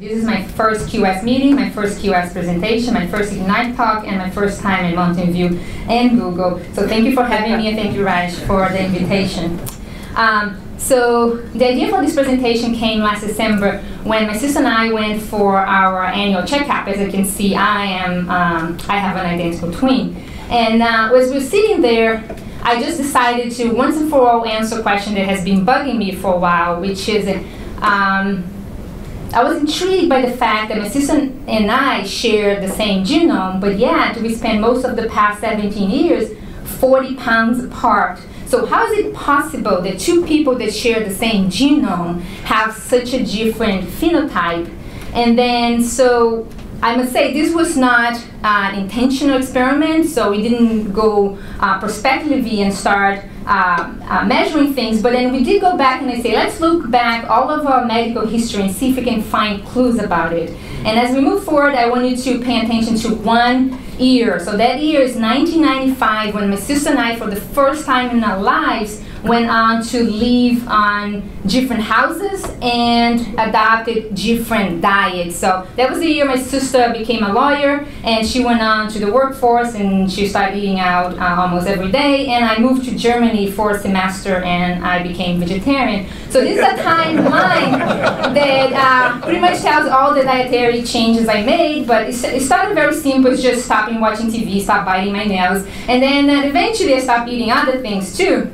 This is my first QS meeting, my first QS presentation, my first Ignite talk, and my first time in Mountain View and Google. So thank you for having me, and thank you, Raj, for the invitation. Um, so the idea for this presentation came last December when my sister and I went for our annual checkup. As you can see, I am um, I have an identical twin, and uh, as we were sitting there, I just decided to once and for all answer a question that has been bugging me for a while, which is. Um, I was intrigued by the fact that my sister and I share the same genome, but yet we spent most of the past 17 years 40 pounds apart. So how is it possible that two people that share the same genome have such a different phenotype? And then, so I must say this was not an intentional experiment, so we didn't go uh, prospectively and start uh, uh, measuring things, but then we did go back and I say, let's look back all of our medical history and see if we can find clues about it. And as we move forward, I want you to pay attention to one year. So that year is 1995 when my sister and I, for the first time in our lives, went on to live on different houses and adopted different diets. So that was the year my sister became a lawyer and she went on to the workforce and she started eating out uh, almost every day. And I moved to Germany for a semester and I became vegetarian. So this is a timeline that uh, pretty much tells all the dietary changes I made, but it, started very simple, just stopping watching TV, stop biting my nails, and then uh, eventually I stopped eating other things too.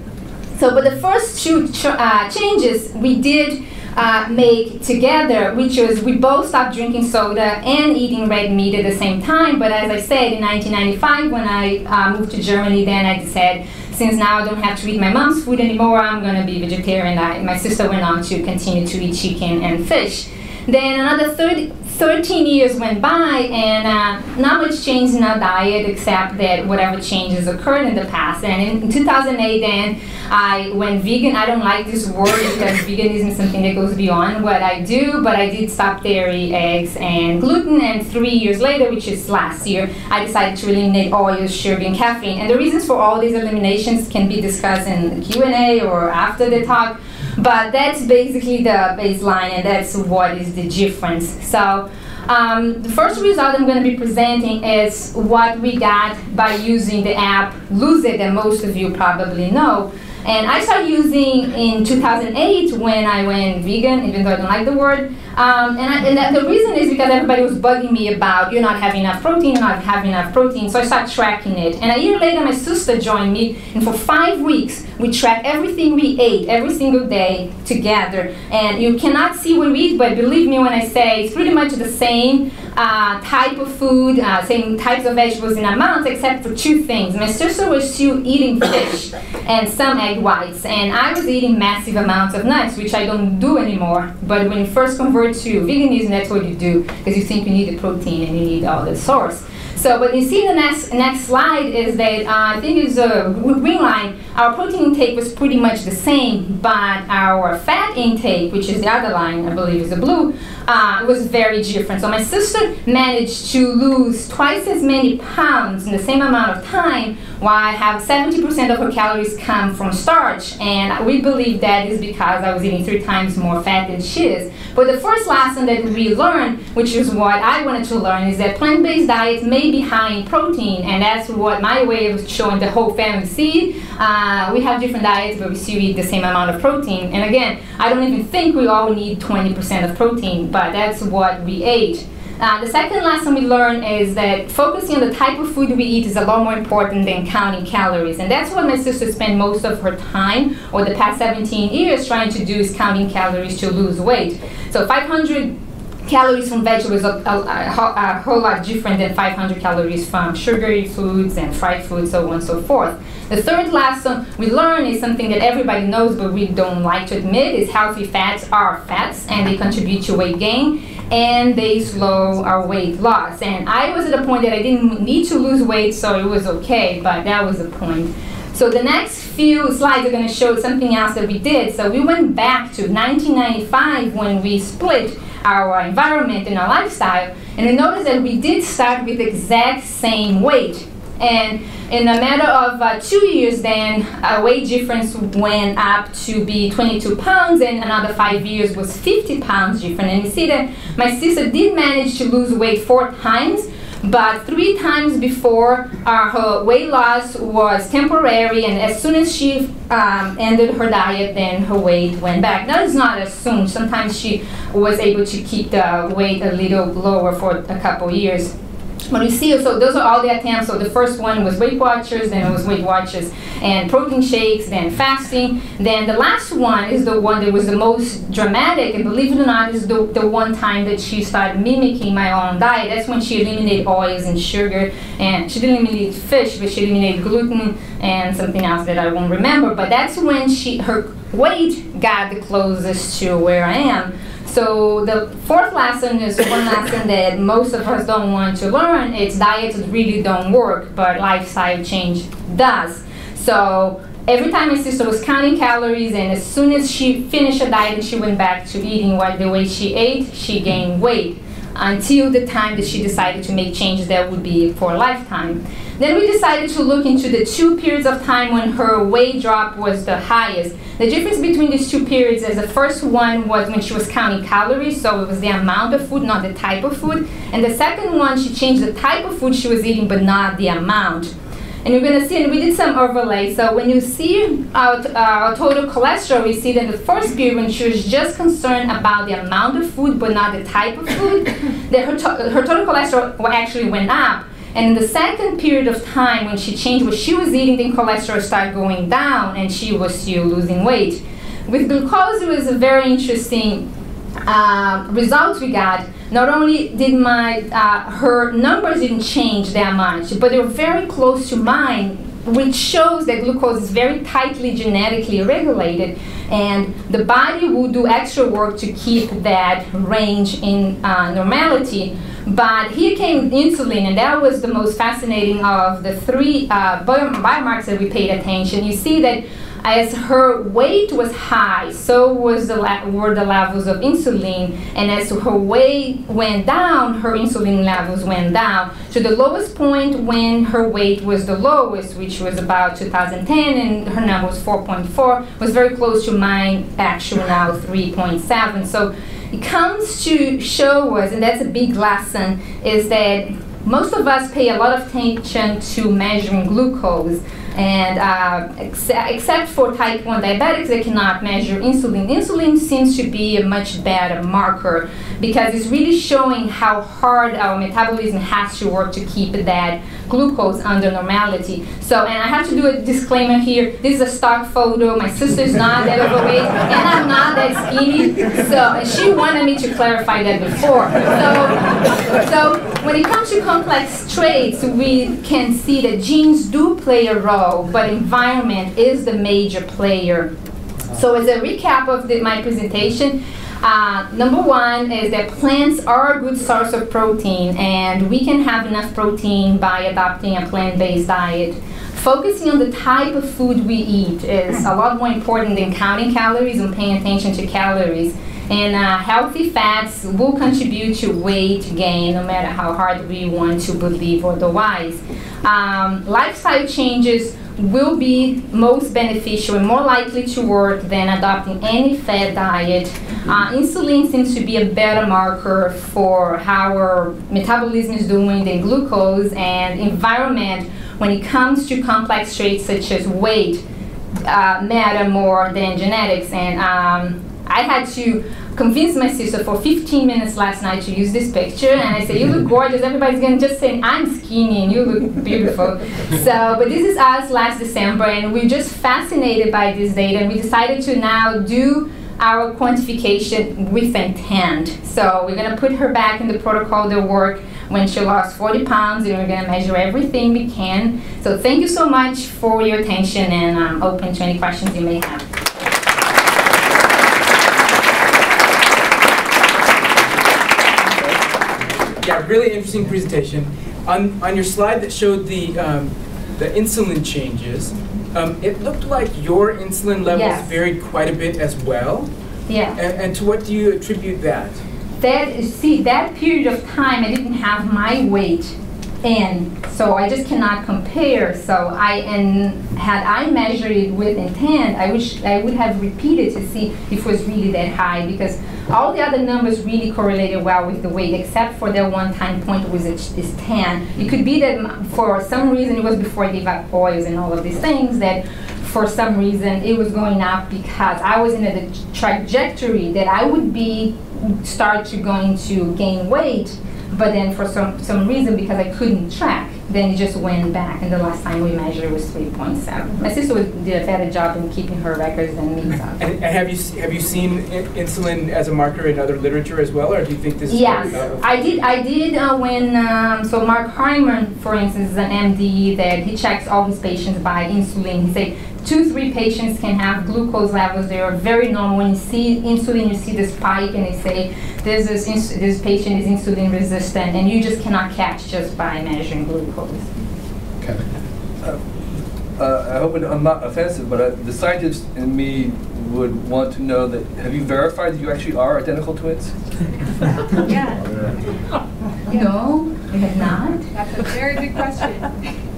So, but the first two ch uh, changes we did uh, make together, which was we both stopped drinking soda and eating red meat at the same time. But as I said, in 1995, when I uh, moved to Germany, then I said, since now I don't have to eat my mom's food anymore, I'm going to be vegetarian. I, my sister went on to continue to eat chicken and fish. Then another 30, 13 years went by and uh, not much changed in our diet except that whatever changes occurred in the past. And in 2008 then I went vegan. I don't like this word because veganism is something that goes beyond what I do, but I did stop dairy, eggs, and gluten. And three years later, which is last year, I decided to eliminate oil, sugar, and caffeine. And the reasons for all these eliminations can be discussed in the Q&A or after the talk. But that's basically the baseline, and that's what is the difference. So um, the first result I'm going to be presenting is what we got by using the app Lose It that most of you probably know. And I started using in 2008 when I went vegan, even though I don't like the word. Um, and, I, and the reason is because everybody was bugging me about you're not having enough protein, you're not having enough protein. So I started tracking it. And a year later, my sister joined me, and for five weeks, we tracked everything we ate every single day together. And you cannot see what we eat, but believe me when I say it's pretty much the same uh, type of food, uh, same types of vegetables in amounts, except for two things. My sister was still eating fish and some egg whites, and I was eating massive amounts of nuts, which I don't do anymore. But when you first convert to veganism, that's what you do, because you think you need the protein and you need all the source. So what you see in the next next slide is that uh, I think it's a green line. Our protein intake was pretty much the same, but our fat intake, which is the other line, I believe is the blue, uh, was very different. So my sister managed to lose twice as many pounds in the same amount of time, while I have 70% of her calories come from starch, and we believe that is because I was eating three times more fat than she is. But the first lesson that we learned, which is what I wanted to learn, is that plant-based diets may be high in protein, and that's what my way of showing the whole family see. Uh, we have different diets, but we still eat the same amount of protein. And again, I don't even think we all need 20% of protein, but that's what we ate. Uh, the second lesson we learned is that focusing on the type of food we eat is a lot more important than counting calories. And that's what my sister spent most of her time, or the past 17 years, trying to do is counting calories to lose weight. So 500 calories from vegetables are a, a, a, whole lot different than 500 calories from sugary foods and fried foods, so on and so forth. The third lesson we learn is something that everybody knows but we don't like to admit is healthy fats are fats and they contribute to weight gain and they slow our weight loss. And I was at a point that I didn't need to lose weight so it was okay, but that was the point. So the next few slides are going to show something else that we did. So we went back to 1995 when we split our environment and our lifestyle, and we noticed that we did start with the exact same weight. And in a matter of uh, two years, then a weight difference went up to be 22 pounds, and another five years was 50 pounds different. And you see that my sister did manage to lose weight four times, but three times before uh, her weight loss was temporary, and as soon as she um, ended her diet, then her weight went back. That is not as soon. Sometimes she was able to keep the weight a little lower for a couple years. But you see, so those are all the attempts. So the first one was Weight Watchers, then it was Weight Watchers and protein shakes, then fasting. Then the last one is the one that was the most dramatic, and believe it or not, is the, the one time that she started mimicking my own diet. That's when she eliminated oils and sugar, and she didn't eliminate fish, but she eliminated gluten and something else that I won't remember. But that's when she her weight got the closest to where I am. So the fourth lesson is one lesson that most of us don't want to learn. It's diets really don't work, but lifestyle change does. So every time my sister was counting calories, and as soon as she finished a diet and she went back to eating what the way she ate, she gained weight until the time that she decided to make changes that would be for a lifetime. Then we decided to look into the two periods of time when her weight drop was the highest. The difference between these two periods is the first one was when she was counting calories, so it was the amount of food, not the type of food. And the second one, she changed the type of food she was eating, but not the amount. And you're going to see, and we did some overlay. So when you see our, uh, our total cholesterol, we see that the first period when she was just concerned about the amount of food, but not the type of food, that her, to her total cholesterol actually went up. And in the second period of time, when she changed what she was eating, then cholesterol started going down, and she was still losing weight. With glucose, it was a very interesting uh, results we got, not only did my uh, her numbers didn't change that much, but they were very close to mine, which shows that glucose is very tightly genetically regulated, and the body will do extra work to keep that range in uh, normality. But here came insulin, and that was the most fascinating of the three uh, biomarkers that we paid attention. You see that as her weight was high, so was the were the levels of insulin, and as her weight went down, her insulin levels went down to the lowest point when her weight was the lowest, which was about 2010, and her number was 4.4, was very close to mine, actual now 3.7. So it comes to show us, and that's a big lesson, is that most of us pay a lot of attention to measuring glucose. And uh, ex except for type 1 diabetics, they cannot measure insulin. Insulin seems to be a much better marker because it's really showing how hard our metabolism has to work to keep that glucose under normality. So, and I have to do a disclaimer here. This is a stock photo. My sister's not that overweight, and I'm not that skinny. So, she wanted me to clarify that before. So, so when it comes to complex traits, we can see that genes do play a role but environment is the major player. So as a recap of the, my presentation, uh, number one is that plants are a good source of protein and we can have enough protein by adopting a plant-based diet. Focusing on the type of food we eat is a lot more important than counting calories and paying attention to calories. And uh, healthy fats will contribute to weight gain no matter how hard we want to believe otherwise. Um, lifestyle changes will be most beneficial and more likely to work than adopting any fat diet. Uh, insulin seems to be a better marker for how our metabolism is doing than glucose and environment when it comes to complex traits such as weight uh, matter more than genetics. And um, I had to convince my sister for 15 minutes last night to use this picture, and I said, "You look gorgeous." Everybody's gonna just say, "I'm skinny and you look beautiful." so, but this is us last December, and we're just fascinated by this data, and we decided to now do our quantification with intent. So we're gonna put her back in the protocol that work when she lost 40 pounds, and we're gonna measure everything we can. So thank you so much for your attention, and I'm open to any questions you may have. Yeah, really interesting presentation. On, on your slide that showed the, um, the insulin changes, um, it looked like your insulin levels yes. varied quite a bit as well. Yeah. And, and to what do you attribute that? That, see, that period of time I didn't have my weight and so I just cannot compare. So I and had I measured it with intent, I wish I would have repeated to see if it was really that high because all the other numbers really correlated well with the weight, except for that one time point which is 10. It could be that for some reason it was before I gave up and all of these things that for some reason it was going up because I was in a trajectory that I would be start to going to gain weight but then for some, some reason, because I couldn't track, then it just went back. And the last time we measured was 3.7. My sister did a better job in keeping her records than me. And, and, have you have you seen insulin as a marker in other literature as well, or do you think this? Yes, I did. I did uh, when um, so Mark Hyman, for instance, is an MD that he checks all his patients by insulin. He said two, three patients can have glucose levels that are very normal. When you see insulin, you see the spike, and they say this is this patient is insulin resistant, and you just cannot catch just by measuring glucose. Okay. Uh, uh, I hope I'm not offensive, but uh, the scientist in me would want to know that have you verified that you actually are identical twins? yeah. No, we have not. That's a very good question.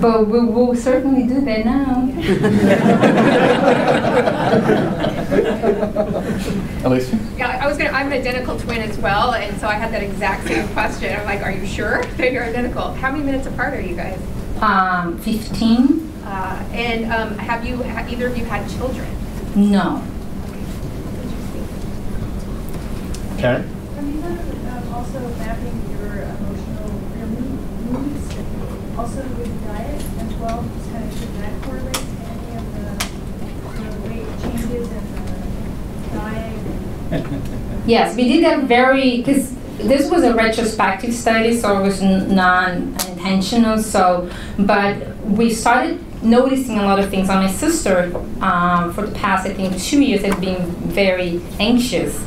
But we will certainly do that now. Alicia? Yeah, I was gonna, I'm an identical twin as well, and so I had that exact same question. I'm like, are you sure that you're identical? How many minutes apart are you guys? Um, 15. Uh, and um, have you, have either of you had children? No. Karen? Have um, also mapping your also with diet as well, just kind of should that correlate to any of the, the weight changes and the diet? yes, we did a very, because this was a retrospective study, so it was non-intentional, so, but we started noticing a lot of things on my sister um, for the past, I think, two years has been very anxious.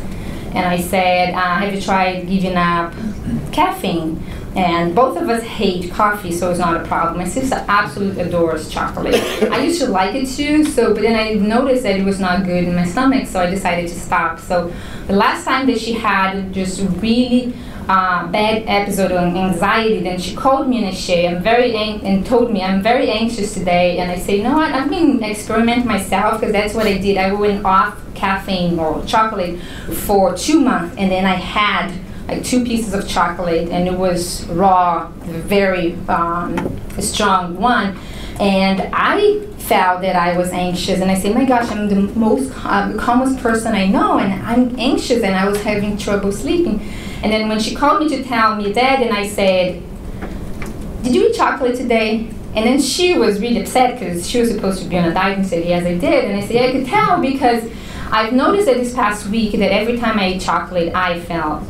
And I said, uh, have you tried giving up caffeine? And both of us hate coffee, so it's not a problem. My sister absolutely adores chocolate. I used to like it too, so but then I noticed that it was not good in my stomach, so I decided to stop. So the last time that she had just really uh, bad episode of anxiety, then she called me and she I'm very and told me I'm very anxious today. And I say, you know what? I've been experimenting myself because that's what I did. I went off caffeine or chocolate for two months, and then I had like two pieces of chocolate, and it was raw, very um, strong one. And I felt that I was anxious, and I said, "My gosh, I'm the most uh, calmest person I know, and I'm anxious, and I was having trouble sleeping." And then when she called me to tell me that, and I said, "Did you eat chocolate today?" And then she was really upset because she was supposed to be on a diet and said, "Yes, I did." And I said, "I could tell because." I've noticed that this past week that every time I eat chocolate, I felt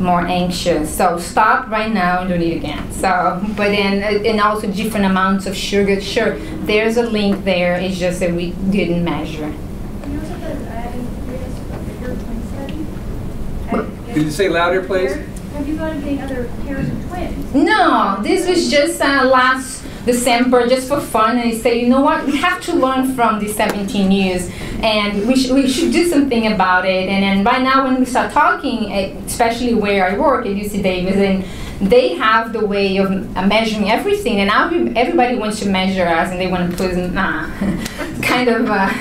more anxious. So stop right now and don't eat again. So, but then, uh, and also different amounts of sugar. Sure, there's a link there. It's just that we didn't measure. Did you say louder, please? Have you gone getting other pairs of twins? No, this was just uh, last December, just for fun. And I say, you know what? We have to learn from these 17 years and we, sh- we should do something about it. And then right now, when we start talking, eh, especially where I work at UC Davis, and they have the way of uh, measuring everything, and now everybody wants to measure us, and they want to put uh, kind of uh,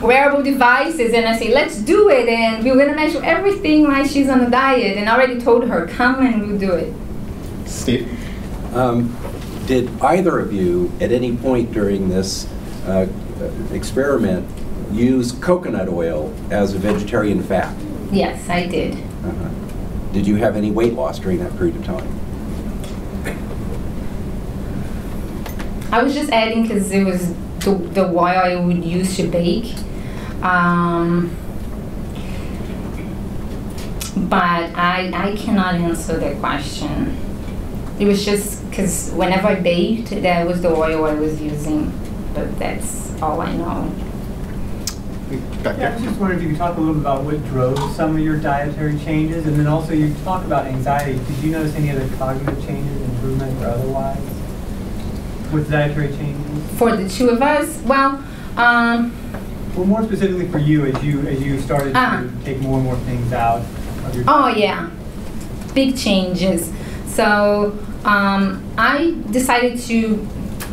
wearable devices. And I say, let's do it, and we're gonna measure everything while she's on a diet. And I already told her, come and we'll do it. Steve. Um, did either of you, at any point during this uh, experiment, use coconut oil as a vegetarian fat? Yes, I did. Uh-huh. Did you have any weight loss during that period of time? I was just adding because it was the, the oil I would use to bake. Um, but I, I cannot answer that question. It was just because whenever I baked, that was the oil I was using. But that's all I know. Yeah, I was just wondering if you could talk a little bit about what drove some of your dietary changes, and then also you talk about anxiety. Did you notice any other cognitive changes, improvement or otherwise, with dietary changes? For the two of us, well, um, well, more specifically for you, as you as you started uh, to take more and more things out of your. Oh yeah, big changes. So um, I decided to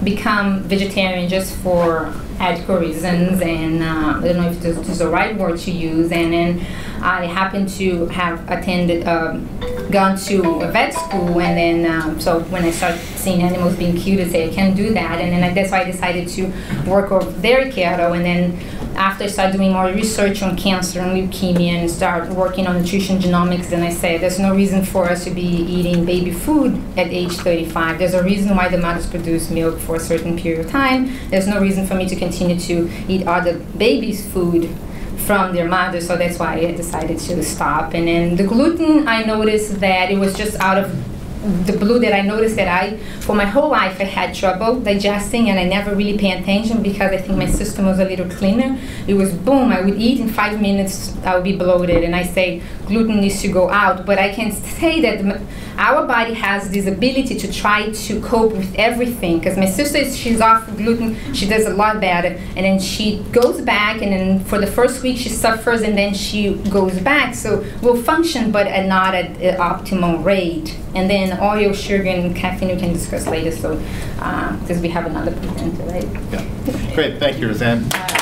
become vegetarian just for ethical reasons, and uh, I don't know if this is the right word to use. And then I happened to have attended, um, gone to a vet school, and then um, so when I started seeing animals being killed, I say I can't do that, and then I, that's why I decided to work with dairy cattle, and then after I started doing more research on cancer and leukemia and start working on nutrition genomics, then I said there's no reason for us to be eating baby food at age 35. There's a reason why the mothers produce milk for a certain period of time. There's no reason for me to continue to eat other babies' food from their mother, so that's why I decided to stop. And then the gluten, I noticed that it was just out of the blue that I noticed that I, for my whole life, I had trouble digesting and I never really pay attention because I think my system was a little cleaner. It was boom, I would eat in five minutes, I would be bloated, and I say gluten needs to go out. But I can say that our body has this ability to try to cope with everything because my sister, is, she's off gluten, she does a lot better, and then she goes back, and then for the first week she suffers, and then she goes back. So we'll function, but at not at the optimal rate. And then oil, sugar, and caffeine we can discuss later. So because we have another presenter, right? Yeah. Great, thank you, Rosane. Uh,